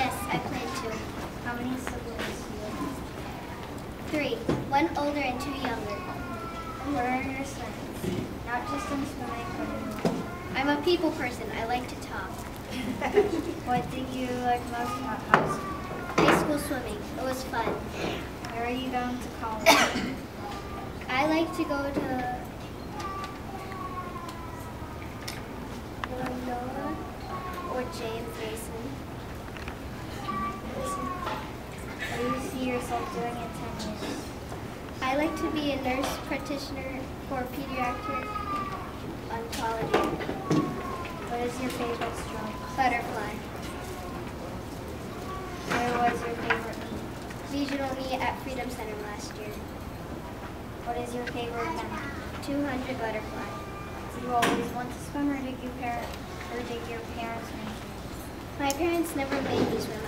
Yes, I plan to. How many siblings do you have? Three. One older and two younger. What are your strengths? Not just in swimming, but. I'm a people person. I like to talk. What do you like most about high school? High school swimming. It was fun. Where are you going to college? I like to go to or James Mason. Yourself doing in 10 years? I like to be a nurse practitioner for pediatric oncology. What is your favorite stroke? Butterfly. Where was your favorite meet? Regional meet at Freedom Center last year. What is your favorite event? 200 butterfly. Did you always want to swim, or did you parent, or did your parents make you? My parents never made me swim.